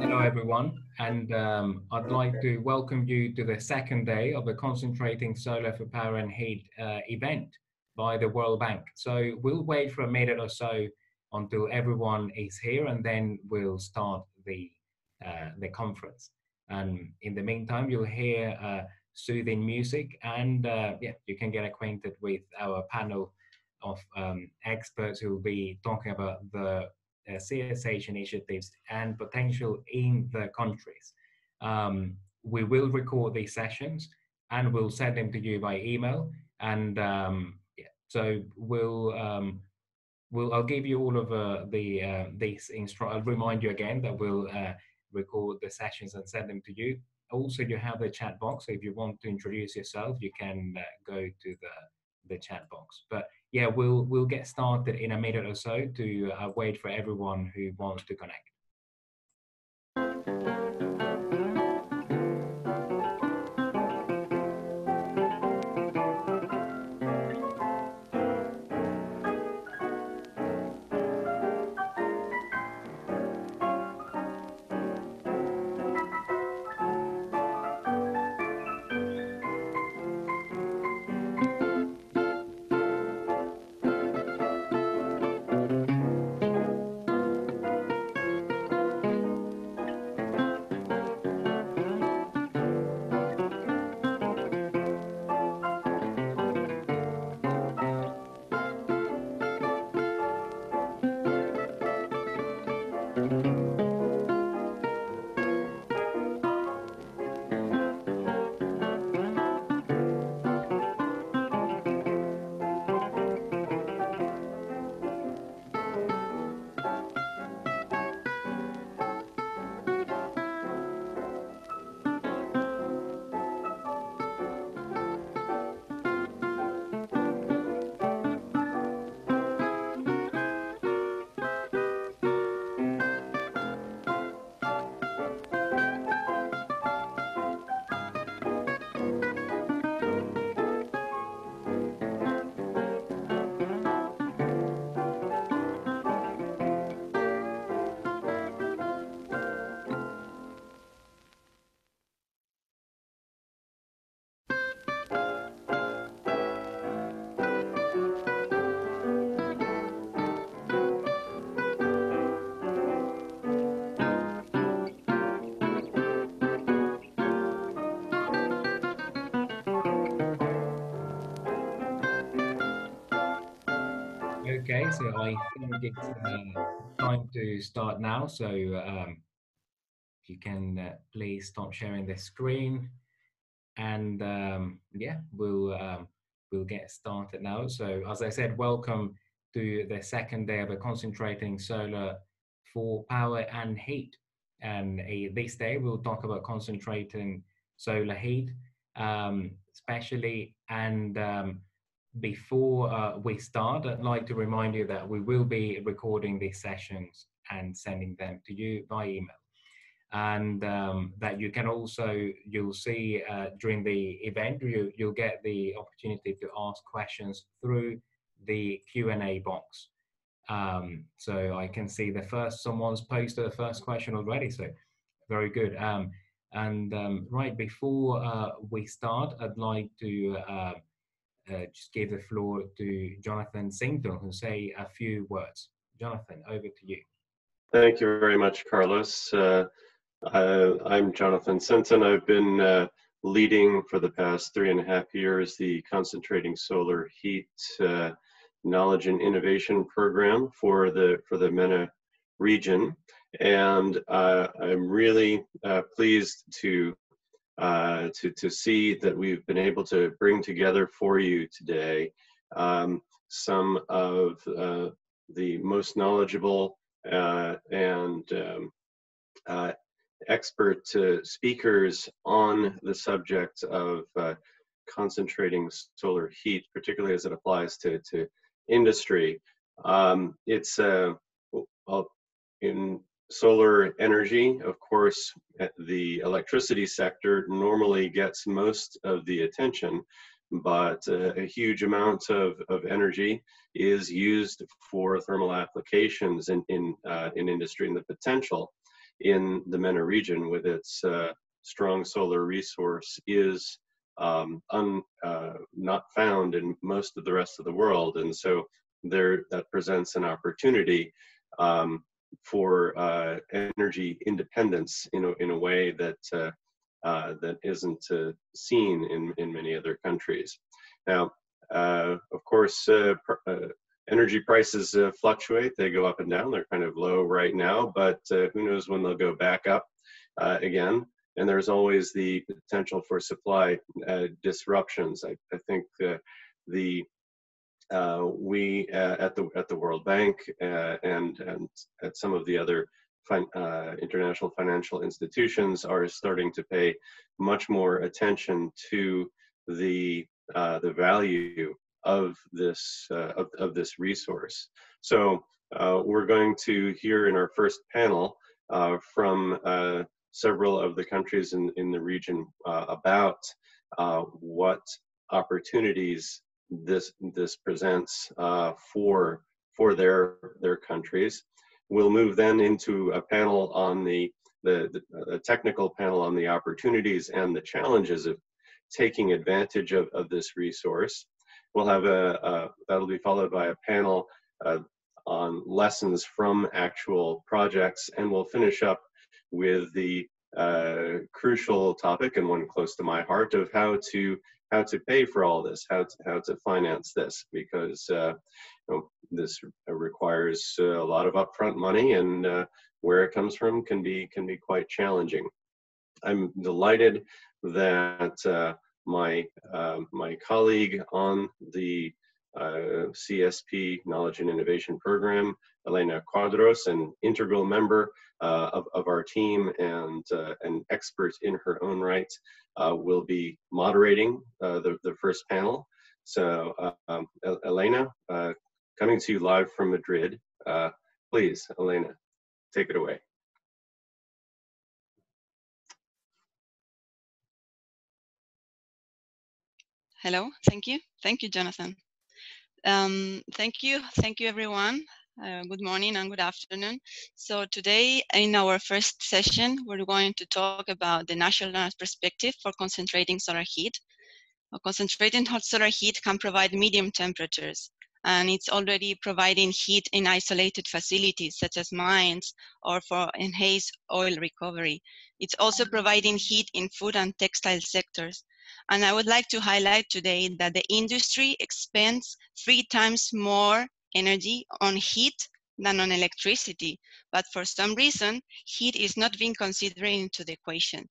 Hello, everyone, and um, I'd like to welcome you to the second day of the Concentrating Solar for Power and Heat uh, event by the World Bank. So we'll wait for a minute or so until everyone is here, and then we'll start the uh, the conference. And in the meantime, you'll hear uh, soothing music, and uh, yeah, you can get acquainted with our panel of um, experts who will be talking about the CSH initiatives and potential in the countries. Um, we will record these sessions and we'll send them to you by email. And um, yeah, so we'll um, we'll I'll give you all of uh, the uh, these instru- I'll remind you again that we'll uh, record the sessions and send them to you. Also, you have the chat box. So if you want to introduce yourself, you can uh, go to the the chat box. But yeah, we'll we'll get started in a minute or so to uh, wait for everyone who wants to connect. So I think it's uh, time to start now. So um, if you can uh, please stop sharing the screen, and um, yeah, we'll um, we'll get started now. So as I said, welcome to the second day of a concentrating solar for power and heat. And uh, this day we'll talk about concentrating solar heat, um, especially and um, before uh, we start, I'd like to remind you that we will be recording these sessions and sending them to you by email. And um, that you can also, you'll see uh, during the event, you, you'll get the opportunity to ask questions through the Q&A box. Um, so I can see the first, someone's posted the first question already, so very good. Um, and um, right before uh, we start, I'd like to uh, just give the floor to Jonathan Singleton, who'll say a few words. Jonathan, over to you. Thank you very much, Carlos. Uh, I, am Jonathan Sinton. I've been uh, leading for the past three and a half years the Concentrating Solar Heat uh, Knowledge and Innovation Program for the for the MENA region, and uh, I'm really pleased to uh, to, to see that we've been able to bring together for you today um, some of uh, the most knowledgeable uh, and um, uh, expert uh, speakers on the subject of concentrating solar heat, particularly as it applies to, to industry. Um, it's uh, in solar energy, of course, the electricity sector normally gets most of the attention, but uh, a huge amount of, of energy is used for thermal applications in, in, uh, in industry and the potential in the MENA region with its uh, strong solar resource is um, un, uh, not found in most of the rest of the world. And so there that presents an opportunity um, for uh, energy independence in a, in a way that uh, uh, that isn't uh, seen in, in many other countries. Now, uh, of course, uh, energy prices fluctuate. They go up and down. They're kind of low right now, but who knows when they'll go back up again and there's always the potential for supply disruptions. I, I think the we at the at the World Bank and and at some of the other uh, international financial institutions are starting to pay much more attention to the uh, the value of this uh, of, of this resource. So uh, we're going to hear in our first panel uh, from uh, several of the countries in, in the region about what opportunities this this presents for for their their countries We'll move then into a panel on the, the, the technical panel on the opportunities and the challenges of taking advantage of, of this resource. We'll have a, a that'll be followed by a panel uh, on lessons from actual projects, and we'll finish up with the uh, crucial topic and one close to my heart of how to how to pay for all this, how to, how to finance this, because uh, you know, this requires uh, a lot of upfront money, and uh, where it comes from can be can be quite challenging. I'm delighted that uh, my uh, my colleague on the uh, CSP Knowledge and Innovation Program, Elena Quadros, an integral member of, of our team and an expert in her own right, will be moderating the, the first panel. So, um, Elena, coming to you live from Madrid. Uh, please, Elena, take it away. Hello, thank you. Thank you, Jonathan. Um, thank you, thank you everyone. Uh, good morning and good afternoon. So today in our first session, we're going to talk about the national perspective for concentrating solar heat. concentrating hot solar heat can provide medium temperatures and it's already providing heat in isolated facilities such as mines or for enhanced oil recovery. It's also providing heat in food and textile sectors. And I would like to highlight today that the industry expends three times more energy on heat than on electricity. But for some reason, heat is not being considered into the equation.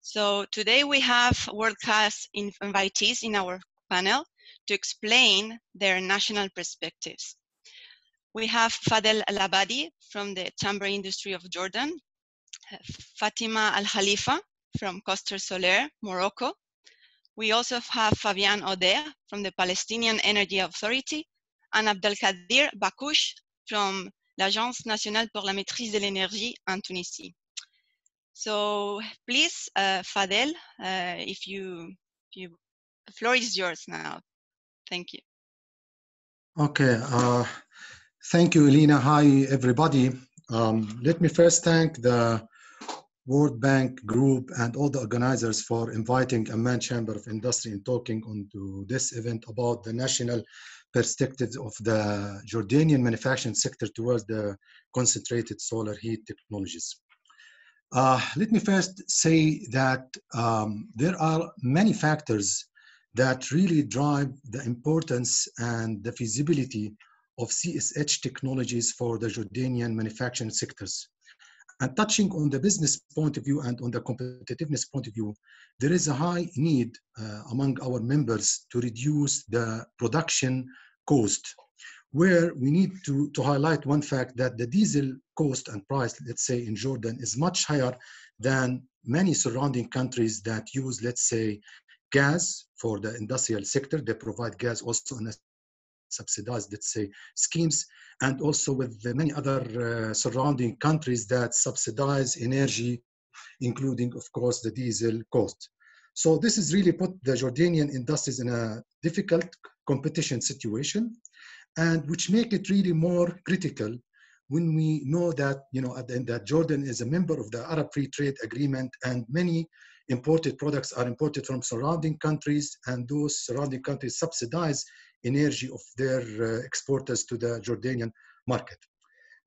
So today we have world-class invitees in our panel to explain their national perspectives. We have Fadel Al-Abadi from the Chamber Industry of Jordan, Fatima Al-Khalifa from Cluster Solaire, Morocco. We also have Fabian Oder from the Palestinian Energy Authority and Abdelkadir Bakouche from l'Agence nationale pour la maîtrise de l'énergie en Tunisie. So please, uh, Fadel, uh, if you, if you, the floor is yours now. Thank you. Okay. Uh, thank you, Elena. Hi, everybody. Um, let me first thank the World Bank Group and all the organizers for inviting Amman Chamber of Industry and talking onto this event about the national perspectives of the Jordanian manufacturing sector towards the concentrated solar heat technologies. Uh, let me first say that um, there are many factors that really drive the importance and the feasibility of CSH technologies for the Jordanian manufacturing sectors. And touching on the business point of view and on the competitiveness point of view, there is a high need uh, among our members to reduce the production cost, where we need to, to highlight one fact that the diesel cost and price, let's say in Jordan, is much higher than many surrounding countries that use, let's say, gas for the industrial sector. They provide gas also in a subsidized, let's say, schemes, and also with the many other uh, surrounding countries that subsidize energy, including, of course, the diesel cost. So this has really put the Jordanian industries in a difficult competition situation, and which make it really more critical when we know that, you know, that Jordan is a member of the Arab Free Trade Agreement and many imported products are imported from surrounding countries and those surrounding countries subsidize energy of their uh, exporters to the Jordanian market.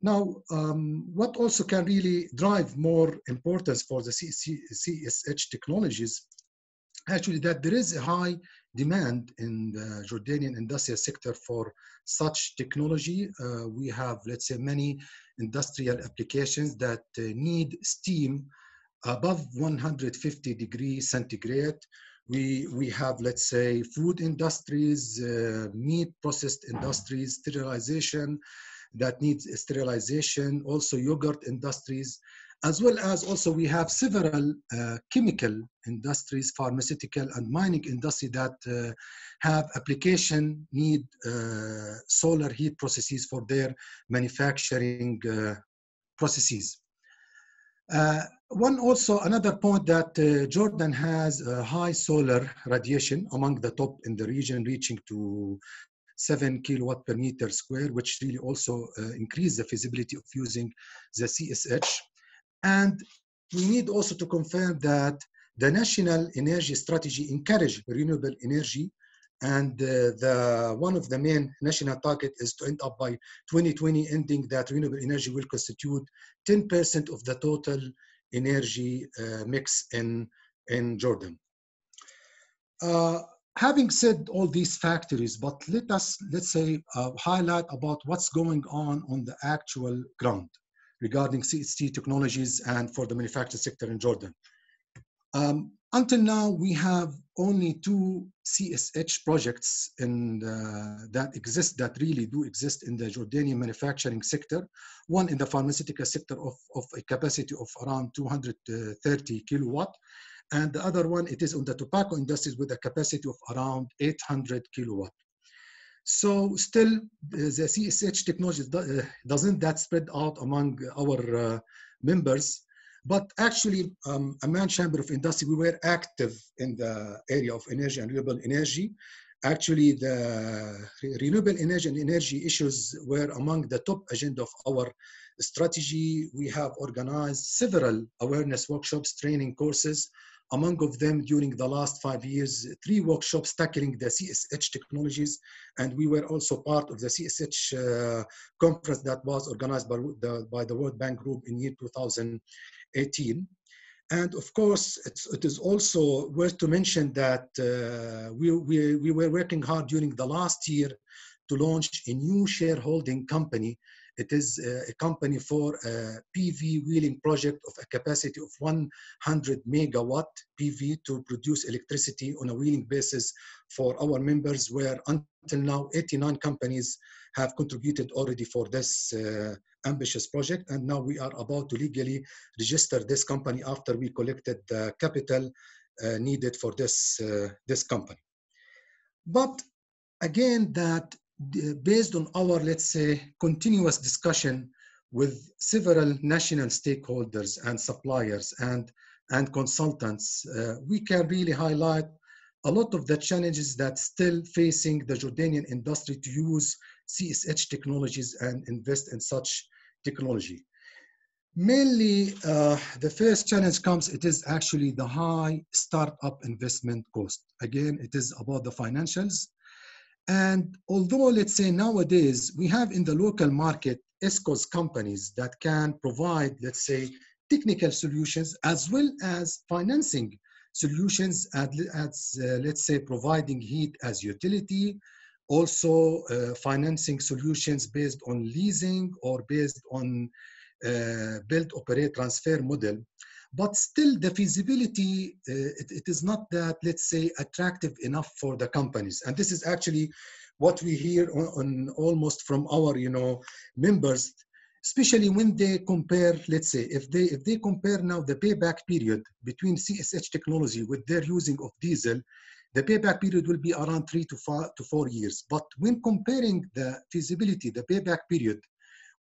Now, um, what also can really drive more importance for the CSH technologies, actually that there is a high demand in the Jordanian industrial sector for such technology. Uh, we have, let's say, many industrial applications that uh, need steam above 150 degrees centigrade. We, we have, let's say, food industries, uh, meat processed industries, sterilization that needs sterilization, also yogurt industries, as well as also we have several uh, chemical industries, pharmaceutical and mining industry that uh, have application need uh, solar heat processes for their manufacturing uh, processes. Uh, one also another point that uh, Jordan has a high solar radiation among the top in the region, reaching to seven kilowatt per meter square, which really also uh, increase the feasibility of using the CSH. And we need also to confirm that the national energy strategy encourage renewable energy and uh, the one of the main national target is to end up by 2020 ending that renewable energy will constitute 10% of the total energy uh, mix in in jordan. Uh, having said all these factories but let us let's say highlight about what's going on on the actual ground regarding CST technologies and for the manufacturing sector in jordan. Um, until now, we have only two CSH projects in the, that exist, that really do exist in the Jordanian manufacturing sector. One in the pharmaceutical sector of, of a capacity of around 230 kilowatt. And the other one, it is on the tobacco industries with a capacity of around 800 kilowatt. So still, the CSH technology doesn't that spread out among our uh, members but actually, um, Amman Chamber of Industry, we were active in the area of energy and renewable energy. Actually, the renewable energy and energy issues were among the top agenda of our strategy. We have organized several awareness workshops, training courses, among of them during the last five years, three workshops tackling the CSH technologies. And we were also part of the CSH uh, conference that was organized by the, by the World Bank Group in year 2000. 18. And of course, it is also worth to mention that uh, we, we, we were working hard during the last year to launch a new shareholding company. It is a company for a PV wheeling project of a capacity of 100 megawatt PV to produce electricity on a wheeling basis for our members, where until now 89 companies have contributed already for this uh, ambitious project. And now we are about to legally register this company after we collected the capital uh, needed for this, uh, this company. But again, that based on our, let's say, continuous discussion with several national stakeholders and suppliers and, and consultants, uh, we can really highlight a lot of the challenges that still facing the Jordanian industry to use CSH technologies and invest in such technology. Mainly, uh, the first challenge comes, it is actually the high startup investment cost. Again, it is about the financials. And although, let's say nowadays, we have in the local market ESCOs companies that can provide, let's say, technical solutions as well as financing solutions as, uh, let's say, providing heat as utility, also uh, financing solutions based on leasing or based on uh, build, operate, transfer model. But still the feasibility, uh, it, it is not that, let's say, attractive enough for the companies. And this is actually what we hear on, on almost from our, you know, members, especially when they compare, let's say, if they if they compare now the payback period between CSH technology with their using of diesel, the payback period will be around three to four, to four years. But when comparing the feasibility, the payback period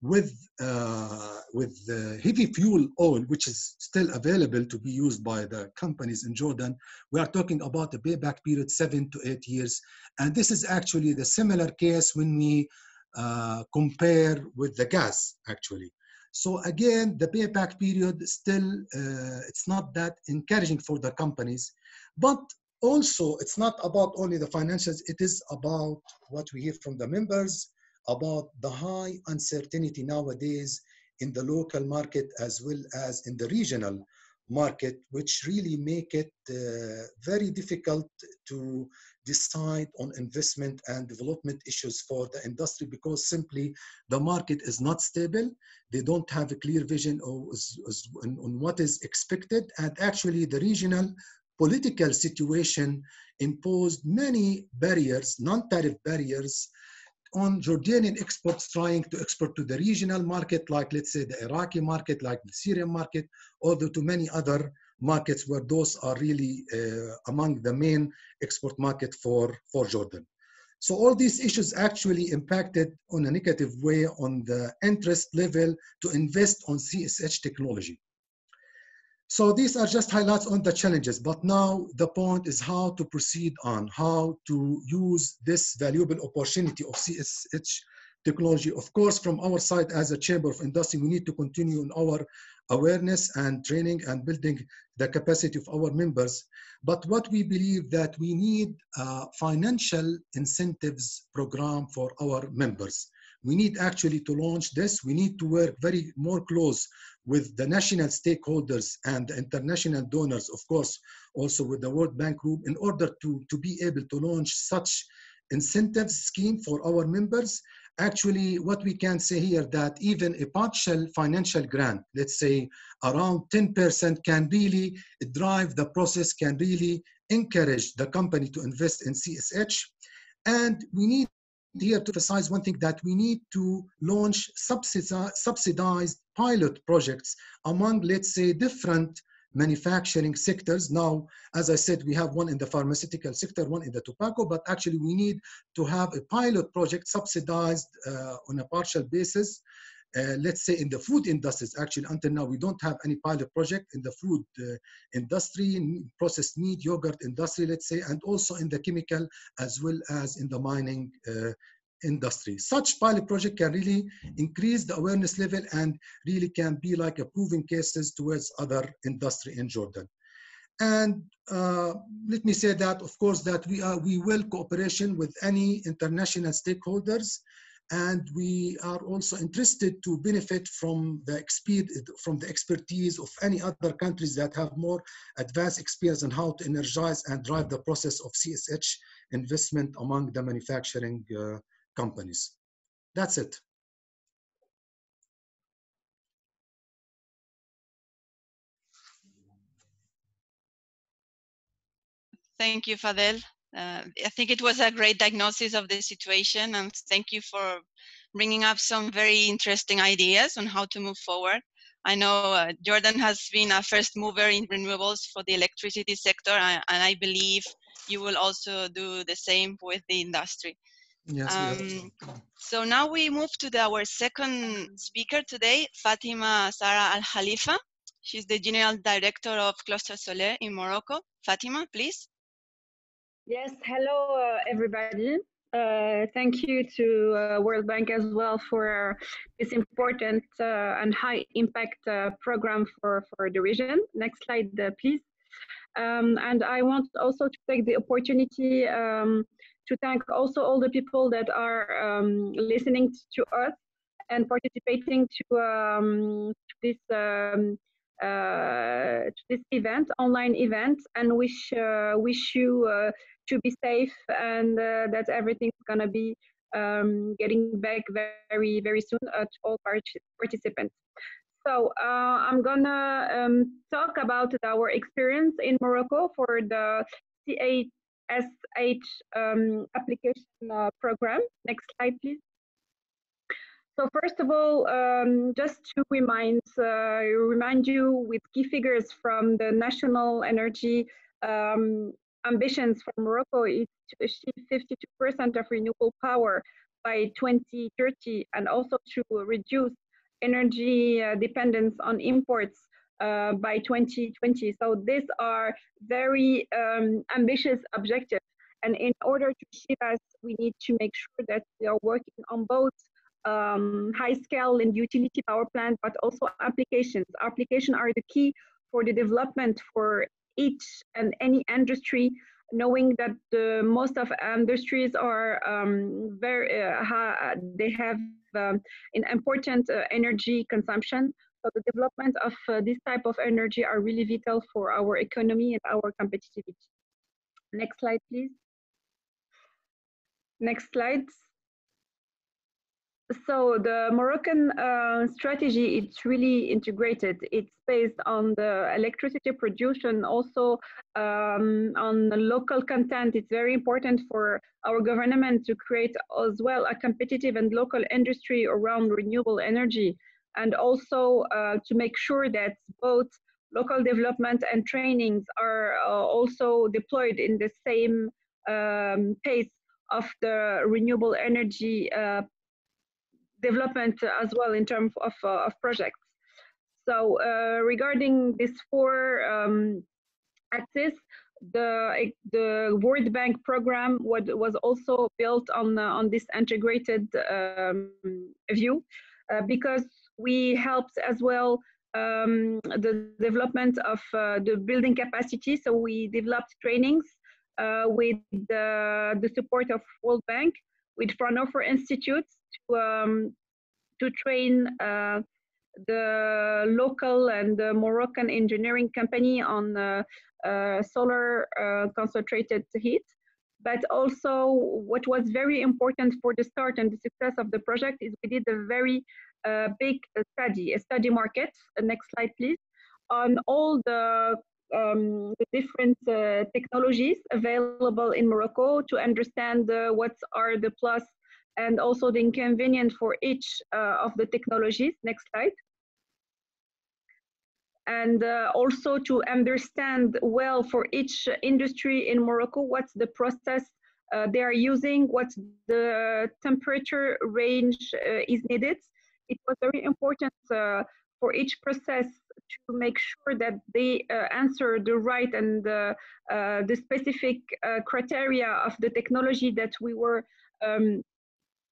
with, uh, with the heavy fuel oil, which is still available to be used by the companies in Jordan, we are talking about a payback period seven to eight years. And this is actually the similar case when we uh, compare with the gas actually. So again, the payback period still, uh, it's not that encouraging for the companies, but also it's not about only the financials, it is about what we hear from the members, about the high uncertainty nowadays in the local market as well as in the regional market, which really make it uh, very difficult to decide on investment and development issues for the industry because simply the market is not stable. They don't have a clear vision of, on, on what is expected. And actually the regional political situation imposed many barriers, non-tariff barriers on Jordanian exports trying to export to the regional market, like let's say the Iraqi market, like the Syrian market, although to many other markets where those are really uh, among the main export market for, for Jordan. So all these issues actually impacted on a negative way on the interest level to invest on CSH technology. So these are just highlights on the challenges, but now the point is how to proceed on, how to use this valuable opportunity of CSH technology. Of course, from our side as a Chamber of Industry, we need to continue in our awareness and training and building the capacity of our members. But what we believe that we need a financial incentives program for our members. We need actually to launch this. We need to work very more close with the national stakeholders and international donors, of course, also with the World Bank Group, in order to, to be able to launch such incentives scheme for our members. Actually, what we can say here that even a partial financial grant, let's say around 10% can really drive the process, can really encourage the company to invest in CSH. And we need here to emphasize one thing that we need to launch subsidized pilot projects among, let's say, different manufacturing sectors. Now, as I said, we have one in the pharmaceutical sector, one in the tobacco, but actually we need to have a pilot project subsidized uh, on a partial basis uh, let's say in the food industries, actually until now we don't have any pilot project in the food uh, industry, processed meat, yogurt industry, let's say, and also in the chemical as well as in the mining uh, industry. Such pilot project can really increase the awareness level and really can be like a proving cases towards other industry in Jordan. And uh, let me say that, of course, that we are we will cooperation with any international stakeholders and we are also interested to benefit from the from the expertise of any other countries that have more advanced experience on how to energize and drive the process of CSH investment among the manufacturing uh, companies. That's it. Thank you, Fadel uh, I think it was a great diagnosis of the situation and thank you for bringing up some very interesting ideas on how to move forward. I know uh, Jordan has been a first mover in renewables for the electricity sector and, and I believe you will also do the same with the industry. Yes, um, so now we move to the, our second speaker today, Fatima Sara Al Khalifa. She's the General Director of Cluster Solaire in Morocco. Fatima, please. Yes, hello uh, everybody. Uh, thank you to uh, World Bank as well for this important uh, and high impact uh, program for, for the region. Next slide, uh, please. Um, and I want also to take the opportunity um, to thank also all the people that are um, listening to us and participating to, um, this um, uh, to this event, online event, and wish uh, wish you uh, to be safe and uh, that everything's gonna be um, getting back very, very soon to all part participants. So uh, I'm gonna um, talk about our experience in Morocco for the CSH um, application uh, program. Next slide, please. So first of all, um, just to remind, uh, remind you with key figures from the National Energy um, ambitions for Morocco is to achieve 52% of renewable power by 2030 and also to reduce energy uh, dependence on imports uh, by 2020. So these are very um, ambitious objectives. And in order to achieve us, we need to make sure that we are working on both um, high scale and utility power plant, but also applications. Applications are the key for the development for each and any industry, knowing that the, most of industries are um, very, uh, they have um, an important uh, energy consumption. So the development of uh, this type of energy are really vital for our economy and our competitiveness. Next slide, please. Next slide. So the Moroccan uh, strategy, it's really integrated. It's based on the electricity production, also um, on the local content. It's very important for our government to create as well a competitive and local industry around renewable energy, and also uh, to make sure that both local development and trainings are uh, also deployed in the same um, pace of the renewable energy uh, development as well in terms of, of projects. So regarding these four um, axes, the the World Bank program was was also built on on this integrated um, view uh, because we helped as well um, the development of uh, the building capacity. So we developed trainings uh, with the, the support of World Bank, with Fraunhofer Institutes to, um, to train uh, the local and the Moroccan engineering company on uh, uh, solar uh, concentrated heat. But also what was very important for the start and the success of the project is we did a very uh, big study, a study market, next slide please, on all the um, the different uh, technologies available in Morocco to understand uh, what are the plus and also the inconvenience for each uh, of the technologies. Next slide. And uh, also to understand well for each industry in Morocco what's the process uh, they are using, what the temperature range uh, is needed. It was very important for each process to make sure that they uh, answer the right and uh, uh, the specific criteria of the technology that we were um,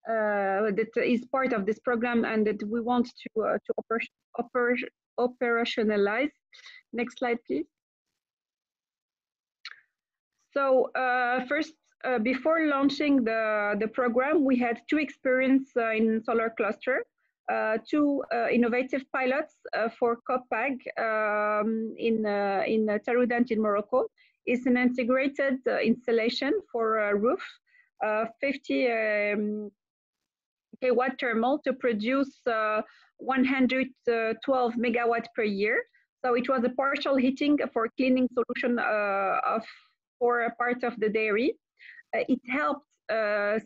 that is part of this program and that we want to to oper oper operationalize. Next slide, please. So uh, first, uh, before launching the, the program, we had two experience uh, in solar cluster. Uh, two uh, innovative pilots uh, for COPAG um, in, in Taroudant in Morocco. It's an integrated installation for a roof, 50 um, kilowatt thermal to produce 112 megawatt per year. So it was a partial heating for cleaning solution uh, of for a part of the dairy. Uh, it helped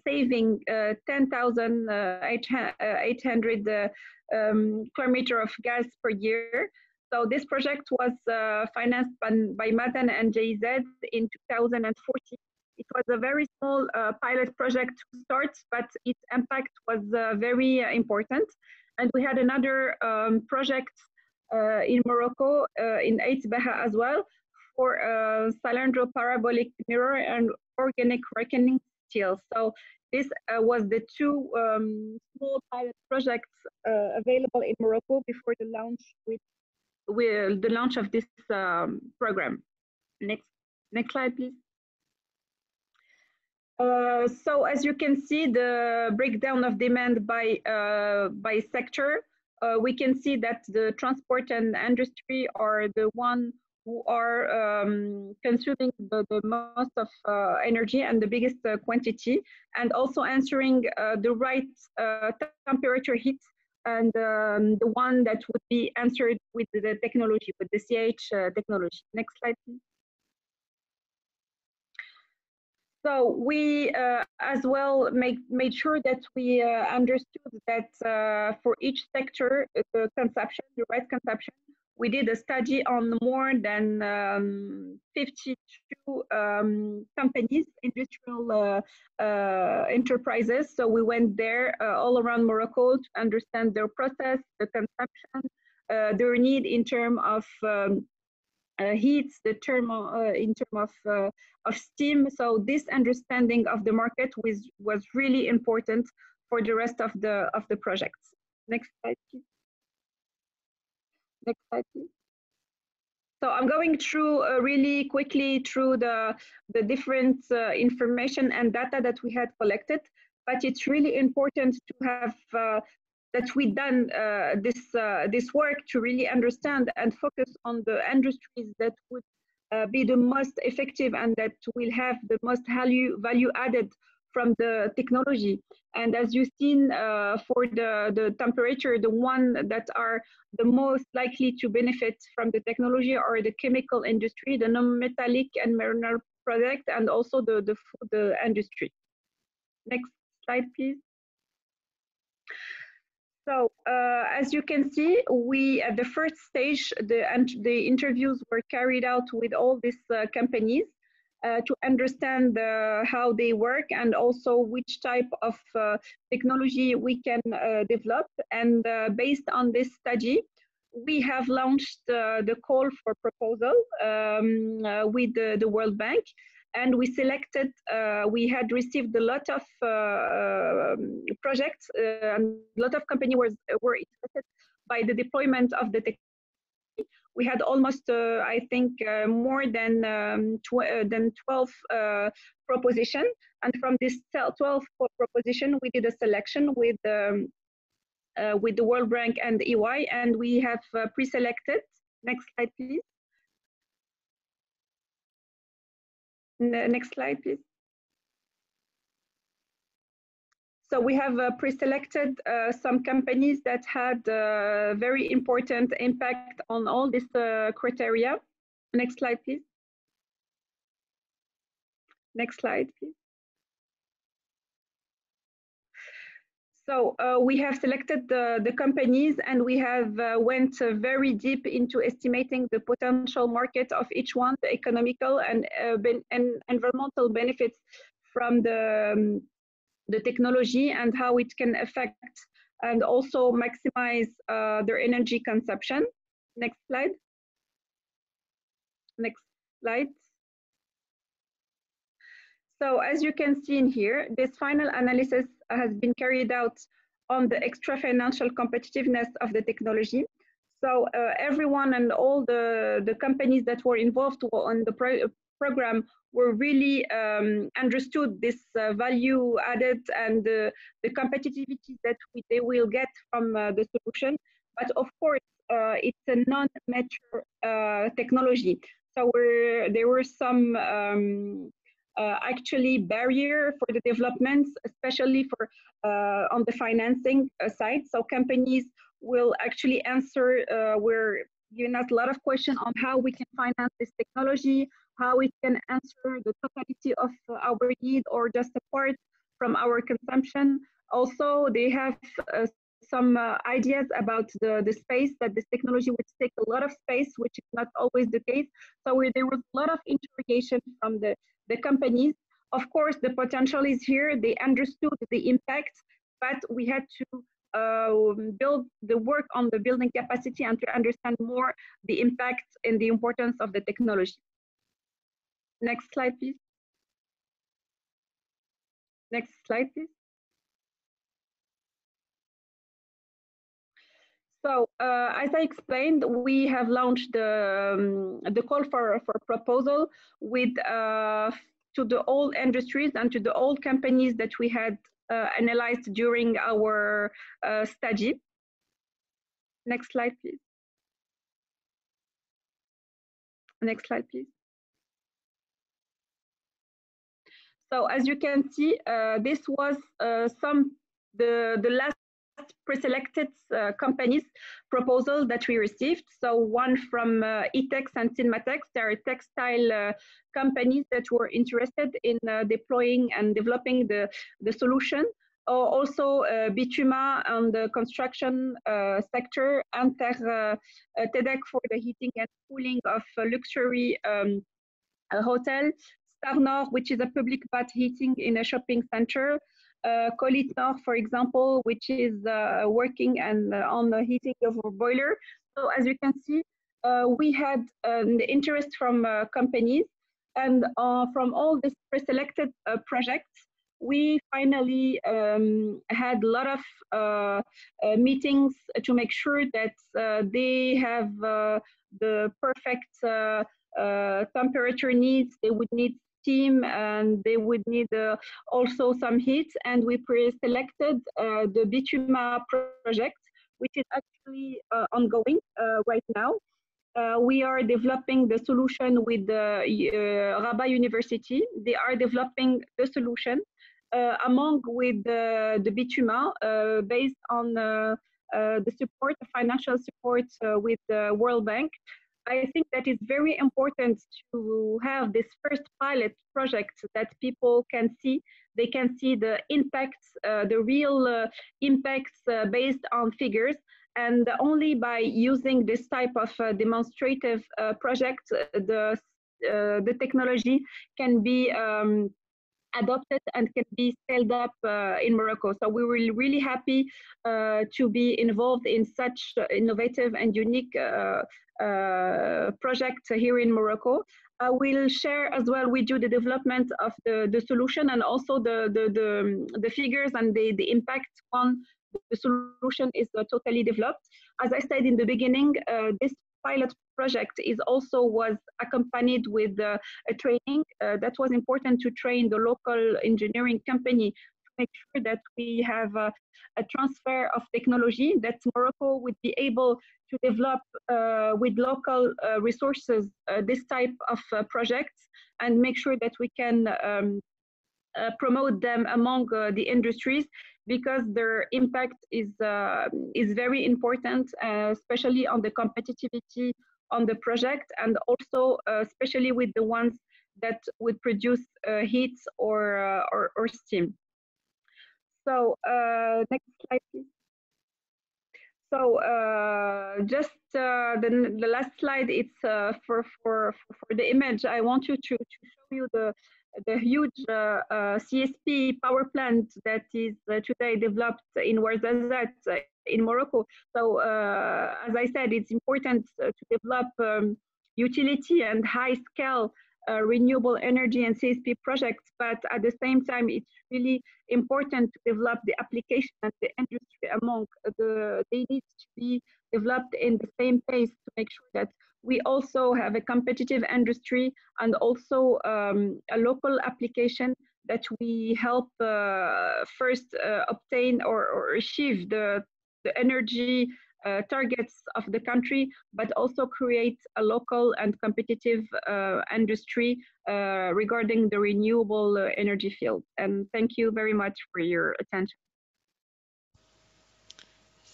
saving uh, 10,800 uh, um, kilometer of gas per year. So this project was financed by, by Madan and JZ in 2014. It was a very small pilot project to start, but its impact was very important. And we had another um, project uh, in Morocco, uh, in Ait Baha as well, for a cylindro parabolic mirror and organic Rankine so this uh, was the two um, small pilot projects uh, available in Morocco before the launch with, with the launch of this um, program. Next, next slide, please. Uh, so as you can see, the breakdown of demand by uh, by sector, uh, we can see that the transport and industry are the one who are um, consuming the, the, most of uh, energy and the biggest uh, quantity, and also answering uh, the right uh, temperature heat and um, the one that would be answered with the technology, with the CH uh, technology. Next slide, please. So we uh, as well make, made sure that we understood that for each sector, the consumption, the right consumption we did a study on more than um, 52 um, companies, industrial uh, uh, enterprises. So we went there uh, all around Morocco to understand their process, the consumption, uh, their need in terms of um, uh, heats, the term uh, in terms of, of steam. So this understanding of the market was, was really important for the rest of the, of the projects. Next slide, please. Next slide, please. So I'm going through uh, really quickly through the, the different uh, information and data that we had collected, but it's really important to have uh, that we done uh, this uh, this work to really understand and focus on the industries that would uh, be the most effective and that will have the most value value added from the technology. And as you've seen uh, for the, the temperature, the one that are the most likely to benefit from the technology are the chemical industry, the non-metallic and mineral product, and also the, the food industry. Next slide, please. So uh, as you can see, we at the first stage, the, the interviews were carried out with all these uh, companies uh, to understand uh, how they work and also which type of uh, technology we can uh, develop. And based on this study, we have launched the call for proposal um, with the, the World Bank and we selected, uh, we had received a lot of uh, um, projects uh, and a lot of companies were, were interested by the deployment of the technology. We had almost, uh, I think, uh, more than um, tw uh, than 12 proposition, and from this 12 proposition, we did a selection with um, with the World Bank and EY, and we have pre-selected. Next slide, please. Next slide, please. So we have uh, pre-selected uh, some companies that had uh, very important impact on all these uh, criteria. Next slide, please. Next slide, please. So uh, we have selected the, the companies and we have uh, went very deep into estimating the potential market of each one, the economical and, uh, and environmental benefits from the, um, the technology and how it can affect and also maximize uh, their energy consumption. Next slide. Next slide. So as you can see in here, this final analysis has been carried out on the extra financial competitiveness of the technology. So uh, everyone and all the, the companies that were involved on the pro program were really um, understood this uh, value added and the competitivity that we, they will get from uh, the solution. But of course, uh, it's a non-mature uh, technology. So there were some um, uh, actually barrier for the developments, especially for uh, on the financing uh, side. So companies will actually answer, uh, we're giving us a lot of questions on how we can finance this technology, how we can answer the totality of our need or just a part from our consumption. Also, they have uh, some uh, ideas about the, the space that this technology would take a lot of space, which is not always the case. So there was a lot of interrogation from the, the companies. Of course, the potential is here. They understood the impact, but we had to uh, build the work on the building capacity and to understand more the impact and the importance of the technology. Next slide, please. Next slide, please. So uh, as I explained, we have launched the, um, the call for, for proposal with uh, to the old industries and to the old companies that we had uh, analyzed during our uh, study. Next slide, please. Next slide, please. So as you can see, uh, this was uh, some the the last pre-selected uh, companies proposal that we received. So one from uh, Etex and Cinematex, there are textile uh, companies that were interested in uh, deploying and developing the, the solution. also Bituma on the construction sector, Inter uh, TEDEC for the heating and cooling of luxury um, hotel, Starnor, which is a public bath heating in a shopping center, uh, Colitnor, for example, which is uh, working and uh, on the heating of a boiler. So as you can see, we had um, interest from companies and from all these pre-selected projects, we finally um, had a lot of uh, uh, meetings to make sure that uh, they have the perfect temperature needs. They would need steam and they would need uh, also some heat and we pre-selected uh, the Bituma project which is actually uh, ongoing right now. we are developing the solution with the Rabat University. They are developing the solution uh, among with the, the Bituma uh, based on uh, the support, financial support with the World Bank. I think that it's very important to have this first pilot project that people can see. They can see the impacts, uh, the real uh, impacts uh, based on figures. And only by using this type of demonstrative project, the, the technology can be um, adopted and can be scaled up uh, in Morocco. So we were really happy uh, to be involved in such innovative and unique uh, uh project here in Morocco. I will share as well with you the development of the, the solution and also the, the, the, the figures and the, the impact on the solution is uh, totally developed. As I said in the beginning, uh, this pilot project is also was accompanied with uh, a training uh, that was important to train the local engineering company make sure that we have uh, a transfer of technology that Morocco would be able to develop uh, with local uh, resources uh, this type of projects and make sure that we can um, promote them among the industries because their impact is uh, is very important, uh, especially on the competitivity on the project, and also uh, especially with the ones that would produce uh, heat or, uh, or, or steam. So next slide, please. So uh, just uh, the, the last slide, it's uh, for, for, for the image. I want you to, to show you the, the huge uh, uh, CSP power plant that is uh, today developed in Ouarzazate in Morocco. So as I said, it's important to develop um, utility and high scale uh, renewable energy and CSP projects, but at the same time, it's really important to develop the application and the industry among the, they need to be developed in the same pace to make sure that we also have a competitive industry and also um, a local application that we help uh, first uh, obtain or, or, achieve the, the energy uh, targets of the country, but also create a local and competitive uh, industry uh, regarding the renewable uh, energy field. And thank you very much for your attention.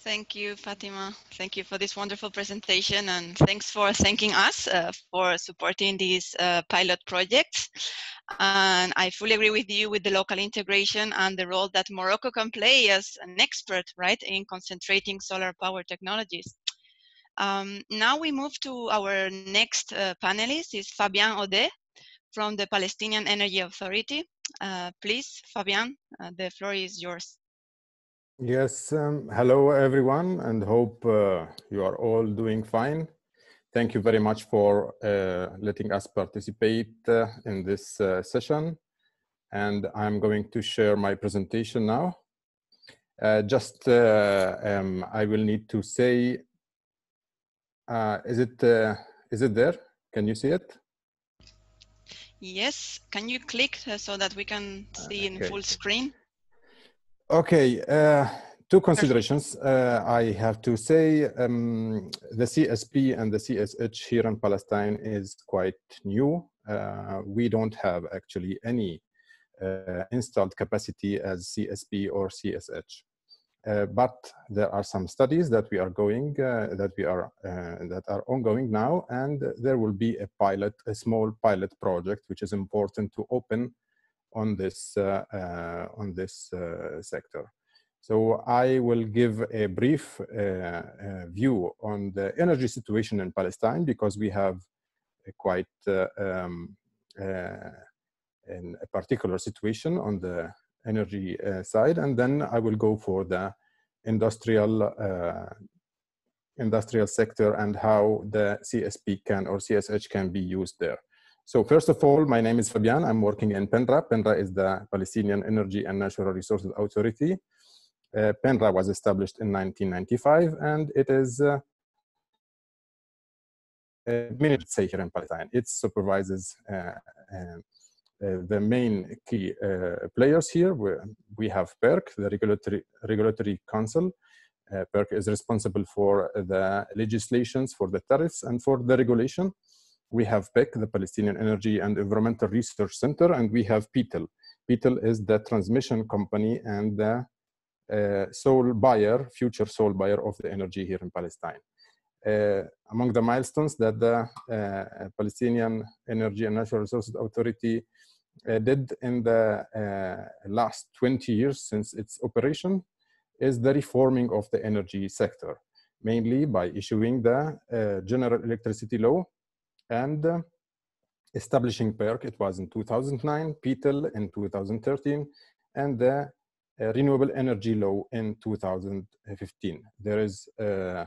Thank you, Fatima. Thank you for this wonderful presentation and thanks for thanking us uh, for supporting these uh, pilot projects. And I fully agree with you with the local integration and the role that Morocco can play as an expert, right, in concentrating solar power technologies. Um, now we move to our next uh, panelist is Fabien Audet from the Palestinian Energy Authority. Uh, please, Fabien, uh, the floor is yours. Yes, um, hello everyone, and hope uh, you are all doing fine. Thank you very much for uh, letting us participate uh, in this uh, session. And I'm going to share my presentation now. Uh, just, uh, um, I will need to say, is it is it there? Can you see it? Yes, can you click so that we can see in full screen? Okay, uh, two considerations. Uh, I have to say um, the CSP and the CSH here in Palestine is quite new. Uh, we don't have actually any uh, installed capacity as CSP or CSH. Uh, but there are some studies that we are going, uh, that we are, that are ongoing now, and there will be a pilot, a small pilot project, which is important to open on this, uh, uh, on this uh, sector. So I will give a brief view on the energy situation in Palestine because we have a quite um, in a particular situation on the energy uh, side and then I will go for the industrial uh, industrial sector and how the CSP can or CSH can be used there. So first of all, my name is Fabian. I'm working in PENRA. PENRA is the Palestinian Energy and Natural Resources Authority. Uh, PENRA was established in 1995 and it is uh, a say here in Palestine. It supervises uh, uh, uh, the main key players here. We, we have PERC, the regulatory, regulatory council, uh, PERC is responsible for the legislations, for the tariffs, and for the regulation. We have PEC, the Palestinian Energy and Environmental Research Center, and we have PETEL. PETEL is the transmission company and the uh, sole buyer, future sole buyer of the energy here in Palestine. Uh, among the milestones that the uh, Palestinian Energy and Natural Resources Authority uh, did in the uh, last 20 years since its operation is the reforming of the energy sector, mainly by issuing the uh, General Electricity Law and uh, establishing PERC. It was in 2009, PETEL in 2013, and the uh, Renewable Energy Law in 2015. There is uh, uh,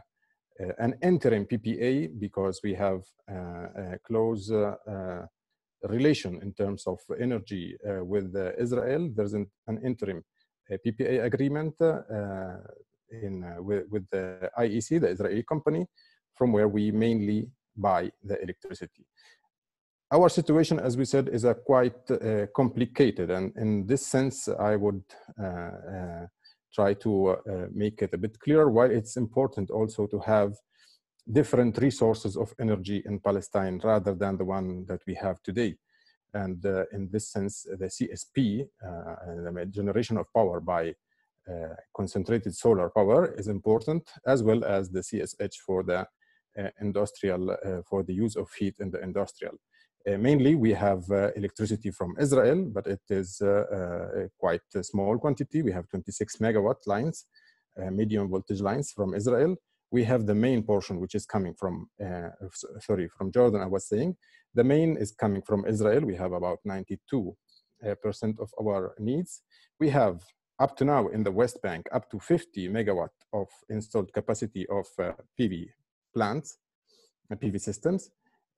an interim PPA because we have a close relation in terms of energy with Israel. There's an, an interim PPA agreement in, with, with the IEC, the Israeli company, from where we mainly buy the electricity. Our situation, as we said, is a quite uh, complicated, and in this sense, I would try to make it a bit clearer why it's important also to have different resources of energy in Palestine rather than the one that we have today. And uh, in this sense, the CSP, uh, the generation of power by uh, concentrated solar power is important, as well as the CSH for the industrial, for the use of heat in the industrial. Uh, mainly, we have uh, electricity from Israel, but it is uh, quite a small quantity. We have 26 megawatt lines, medium voltage lines from Israel. We have the main portion, which is coming from, sorry, from Jordan, I was saying, the main is coming from Israel. We have about 92% uh, of our needs. We have up to now in the West Bank up to 50 megawatt of installed capacity of uh, PV plants, uh, PV systems.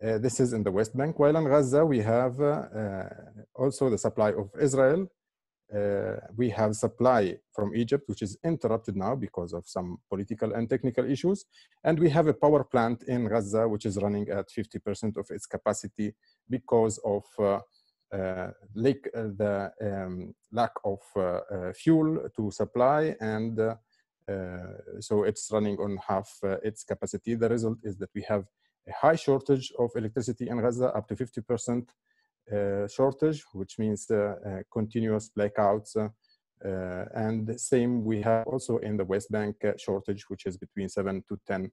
Uh, this is in the West Bank. While in Gaza, we have uh, uh, also the supply of Israel uh, we have supply from Egypt, which is interrupted now because of some political and technical issues. And we have a power plant in Gaza, which is running at 50% of its capacity because of uh, lake, the um, lack of fuel to supply. And so it's running on half its capacity. The result is that we have a high shortage of electricity in Gaza, up to 50% uh, shortage, which means uh, uh, continuous blackouts. and the same we have also in the West Bank shortage, which is between seven to 10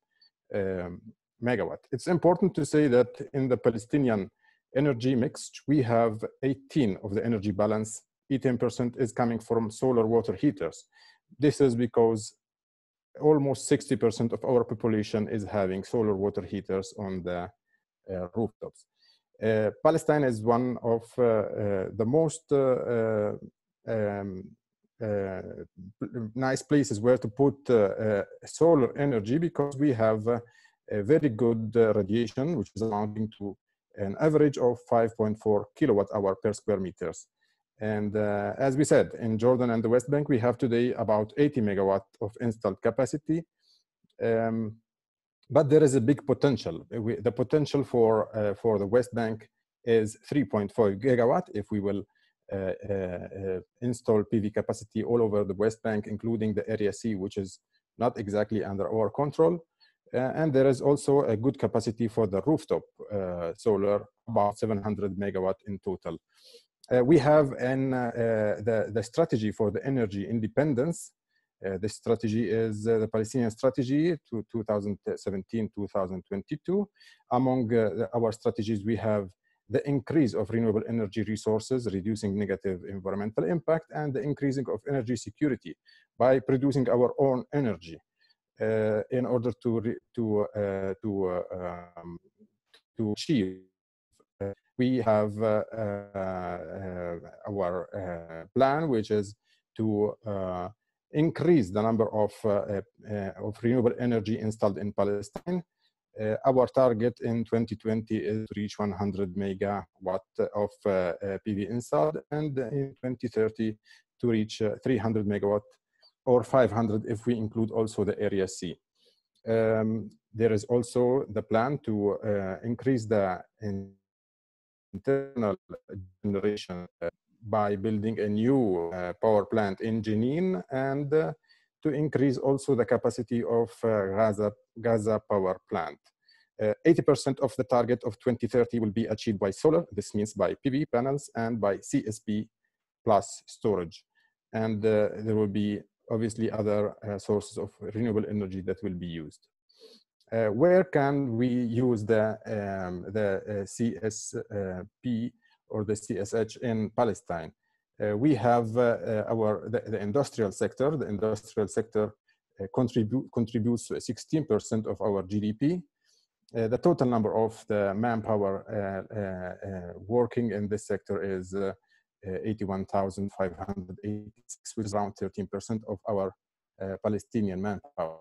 um, megawatt. It's important to say that in the Palestinian energy mix, we have 18 of the energy balance, 18% is coming from solar water heaters. This is because almost 60% of our population is having solar water heaters on the uh, rooftops. Uh, Palestine is one of uh, uh, the most um, nice places where to put solar energy because we have a very good radiation, which is amounting to an average of 5.4 kilowatt hour per square meters. And uh, as we said, in Jordan and the West Bank, we have today about 80 megawatt of installed capacity. Um, but there is a big potential. The potential for, uh, for the West Bank is 3.4 gigawatt if we will uh, uh, uh install PV capacity all over the West Bank, including the Area C, which is not exactly under our control. Uh, and there is also a good capacity for the rooftop solar, about 700 megawatt in total. We have an, the, the strategy for the energy independence uh, the strategy is uh, the Palestinian strategy to 2017-2022. Among uh, our strategies, we have the increase of renewable energy resources, reducing negative environmental impact, and the increasing of energy security by producing our own energy uh, in order to to uh, to uh, um, to achieve. We have uh, uh, uh, our plan, which is to increase the number of, uh, of renewable energy installed in Palestine. our target in 2020 is to reach 100 megawatt of PV installed, and in 2030 to reach 300 megawatt or 500 if we include also the area C. Um, there is also the plan to uh, increase the internal generation uh, by building a new uh, power plant in Jenin and uh, to increase also the capacity of Gaza, Gaza power plant. 80% uh, of the target of 2030 will be achieved by solar. This means by PV panels and by CSP plus storage. And there will be obviously other sources of renewable energy that will be used. Uh, where can we use the, um, the uh, CSP or the CSH in Palestine? Uh, we have our the, the, industrial sector. The industrial sector contribute, contributes 16% of our GDP. Uh, the total number of the manpower uh, uh, working in this sector is 81,586, which is around 13% of our Palestinian manpower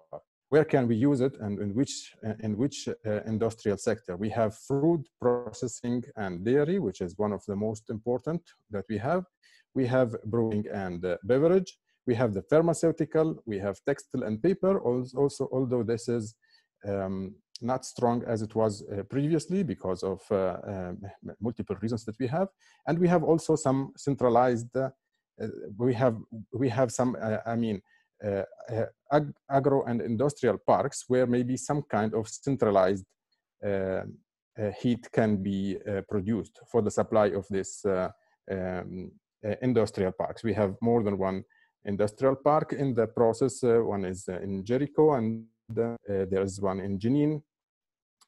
where can we use it and in which, uh, in which uh, industrial sector? We have food processing and dairy, which is one of the most important that we have. We have brewing and uh, beverage. We have the pharmaceutical. We have textile and paper. Also, although this is um, not strong as it was uh, previously because of uh, um, multiple reasons that we have. And we have also some centralized, uh, we have, we have some, I mean, uh, uh, ag agro and industrial parks where maybe some kind of centralized uh, heat can be produced for the supply of this um, industrial parks. We have more than one industrial park in the process. one is in Jericho and there's one in Jenin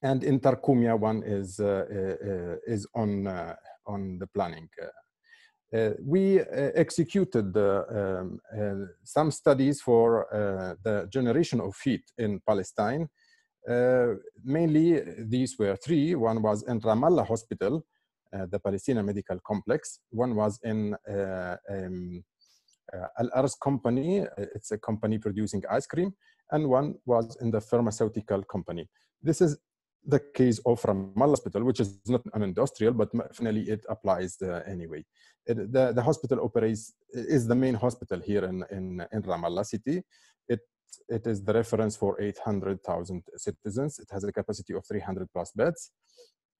and in Tarkumia one is uh, uh, is on uh, on the planning uh, we uh, executed um, uh, some studies for the generation of heat in Palestine. mainly, these were three. One was in Ramallah Hospital, the Palestinian Medical Complex. One was in um, Al Arz Company. It's a company producing ice cream. And one was in the pharmaceutical company. This is the case of Ramallah Hospital, which is not an industrial, but finally it applies uh, anyway. It, the, the hospital operates, is the main hospital here in, in, in Ramallah city. It, it is the reference for 800,000 citizens. It has a capacity of 300 plus beds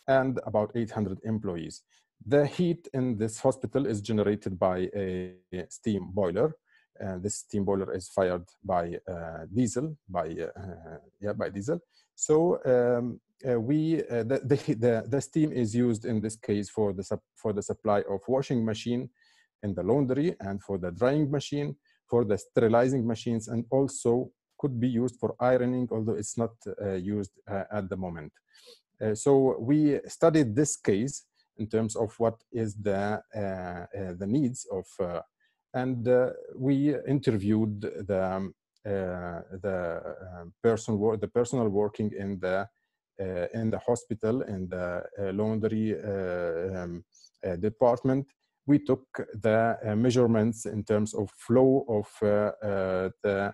and about 800 employees. The heat in this hospital is generated by a steam boiler. Uh, this steam boiler is fired by uh, diesel, by, uh, yeah, by diesel. So um, uh, we uh, the, the, the, the steam is used in this case for the for the supply of washing machine in the laundry and for the drying machine for the sterilizing machines and also could be used for ironing although it's not uh, used uh, at the moment. Uh, so we studied this case in terms of what is the uh, the needs of and we interviewed the um, the person the personal working in the in the hospital, in the uh, laundry uh, um, department, we took the measurements in terms of flow of the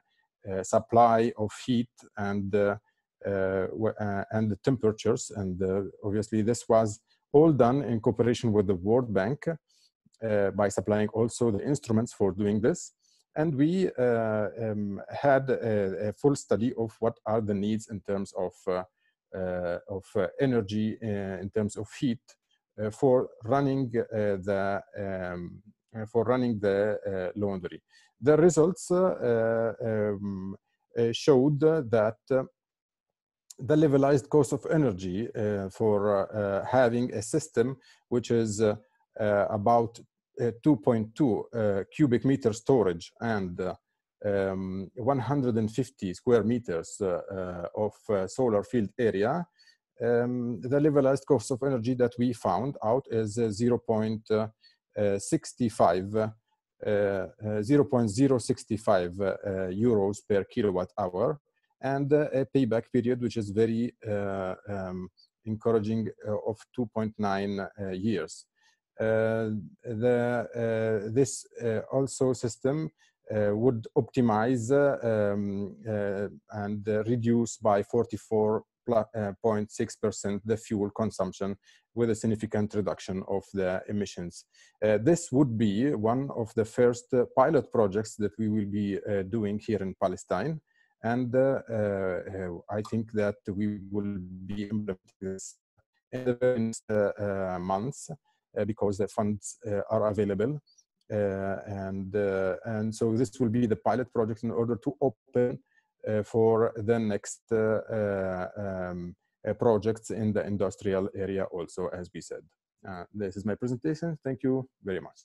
supply of heat and and the temperatures. And obviously, this was all done in cooperation with the World Bank uh, by supplying also the instruments for doing this. And we uh, um, had a, a, full study of what are the needs in terms of uh, uh, of uh, energy uh, in terms of heat for running the um, for running the laundry. The results um, showed that the levelized cost of energy uh, for uh, having a system which is uh, about 2.2 cubic meter storage and um, 150 square meters uh, uh, of uh, solar field area, um, the levelized cost of energy that we found out is 0.65 0.065 euros per kilowatt hour and a payback period which is very um, encouraging of 2.9 years. Uh, the, uh, this uh, also system uh, would optimize um, uh, and reduce by 44.6% the fuel consumption with a significant reduction of the emissions. Uh, this would be one of the first uh, pilot projects that we will be uh, doing here in Palestine. And I think that we will be implementing this in the next months because the funds are available. Uh, and uh, and so this will be the pilot project in order to open uh, for the next um, projects in the industrial area also as we said this is my presentation thank you very much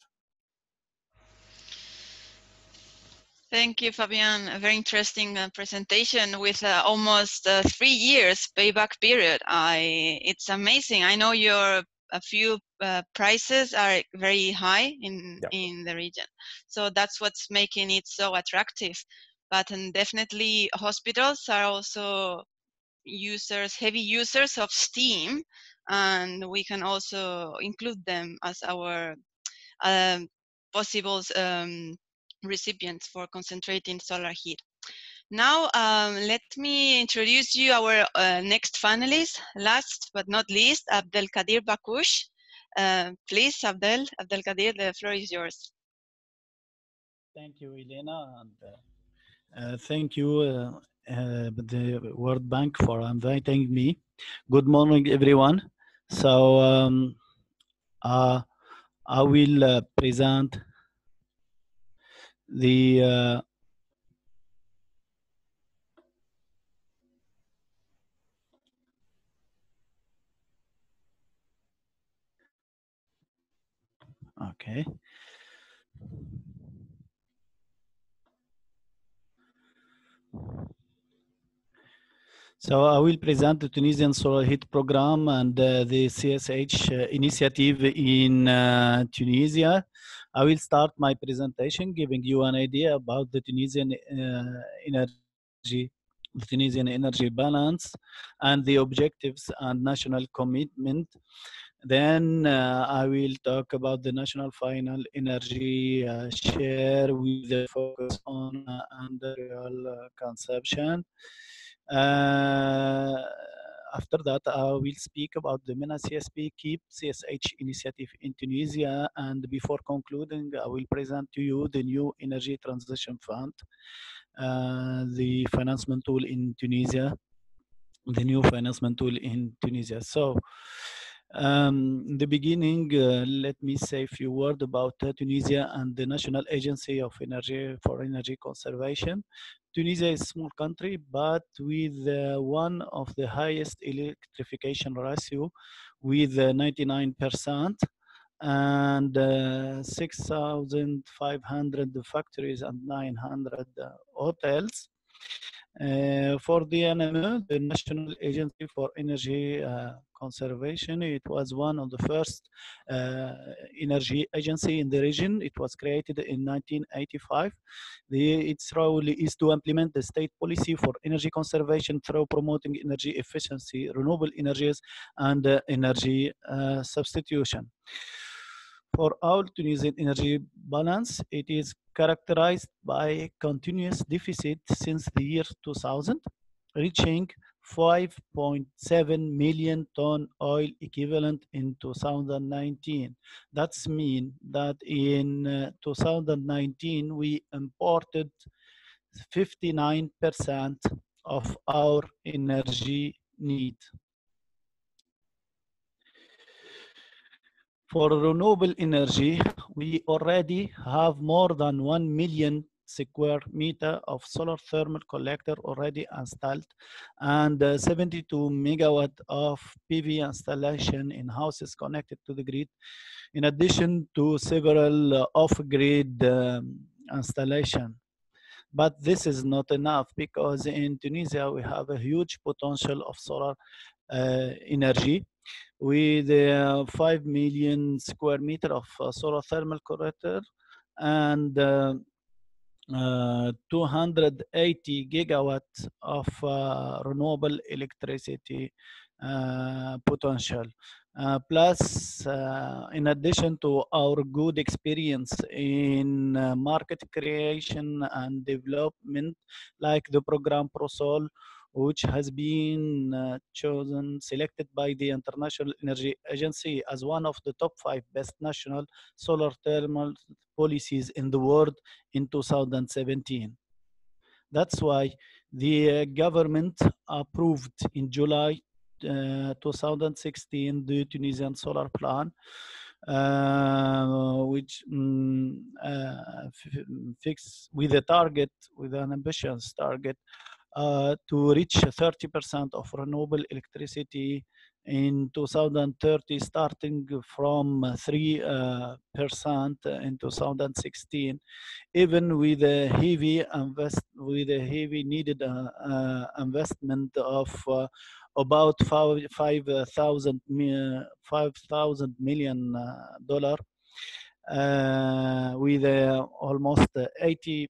Thank you, Fabian. A very interesting uh, presentation with uh, almost uh, three years payback period. I, it's amazing. I know your a few uh, prices are very high in yeah. in the region. So that's what's making it so attractive. But um, definitely hospitals are also users heavy users of steam and we can also include them as our um, possible um, recipients for concentrating solar heat now, um, let me introduce you our uh, next finalist, last but not least, Abdelkadir Bakush. Uh, please, Abdel, Abdelkadir, the floor is yours. Thank you, Elena, and uh, uh thank you, uh, uh, the World Bank, for inviting me. Good morning, everyone. So, um, I will present the Okay. So I will present the Tunisian Solar Heat Program and uh, the CSH uh, initiative in uh, Tunisia. I will start my presentation giving you an idea about the Tunisian uh, energy the Tunisian energy balance and the objectives and national commitment then uh, I will talk about the national final energy uh, share with the focus on uh, industrial uh, consumption. Uh, after that, I will speak about the MENA CSP KIP CSH initiative in Tunisia. And before concluding, I will present to you the new Energy Transition Fund, uh, the financement tool in Tunisia, the new financement tool in Tunisia. So, um, in the beginning, uh, let me say a few words about uh, Tunisia and the National Agency of Energy for Energy Conservation. Tunisia is a small country, but with uh, one of the highest electrification ratio with 99% uh, and uh, 6,500 factories and 900 uh, hotels. Uh, for the ANME, the National Agency for Energy uh, Conservation, it was one of the first uh, energy agency in the region. It was created in 1985. The, its role is to implement the state policy for energy conservation through promoting energy efficiency, renewable energies, and uh, energy uh, substitution. For our Tunisian energy balance, it is characterized by continuous deficit since the year 2000, reaching 5.7 million ton oil equivalent in 2019. That's mean that in uh, 2019 we imported 59% of our energy need. For renewable energy, we already have more than 1 million square meter of solar thermal collector already installed and uh, 72 megawatt of PV installation in houses connected to the grid in addition to several uh, off-grid um, installation. But this is not enough because in Tunisia we have a huge potential of solar uh, energy with uh, 5 million square meter of uh, solar thermal collector and uh, uh, 280 gigawatt of uh, renewable electricity uh, potential. Plus, in addition to our good experience in market creation and development, like the program ProSol, which has been uh, chosen, selected by the International Energy Agency as one of the top five best national solar thermal policies in the world in 2017. That's why the government approved in July uh, 2016 the Tunisian Solar Plan, uh, which um, uh, fix with a target, with an ambitious target uh, to reach 30% of renewable electricity in 2030, starting from 3% uh, in 2016, even with a heavy invest with a heavy needed uh, uh, investment of about 5,000 5, million dollar uh, with uh, almost 80%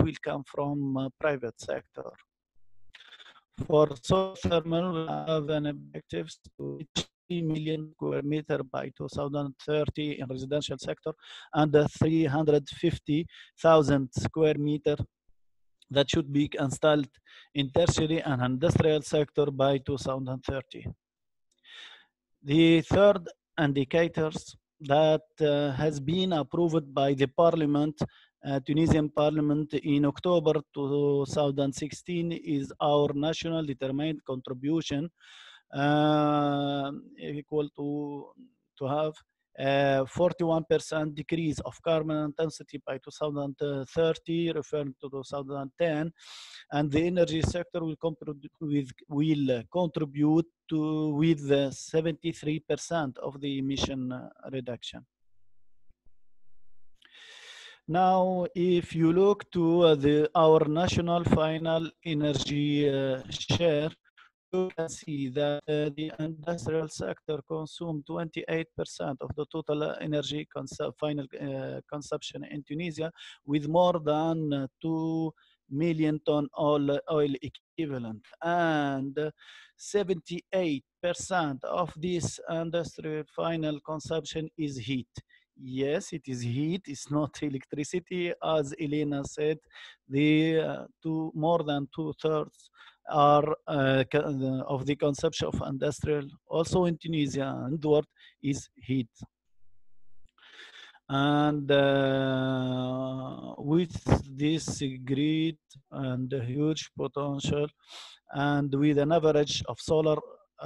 will come from uh, private sector. For solar thermal, we have an objective to reach 3 million square meter by 2030 in residential sector and 350,000 square meter that should be installed in tertiary and industrial sector by 2030. The third indicators that uh, has been approved by the parliament, uh, Tunisian parliament in October 2016 is our national determined contribution uh, equal to, to have 41% decrease of carbon intensity by 2030, referring to 2010, and the energy sector will, with, will contribute to with 73% of the emission reduction. Now, if you look to uh, the our national final energy uh, share, you can see that uh, the industrial sector consumed 28% of the total energy consu final uh, consumption in Tunisia with more than uh, 2 million ton oil, oil equivalent. And 78% of this industrial final consumption is heat. Yes it is heat it's not electricity. As elena said the uh, two more than two-thirds are uh, of the consumption of industrial, also in Tunisia and the world, is heat. And uh, with this great and huge potential, and with an average of solar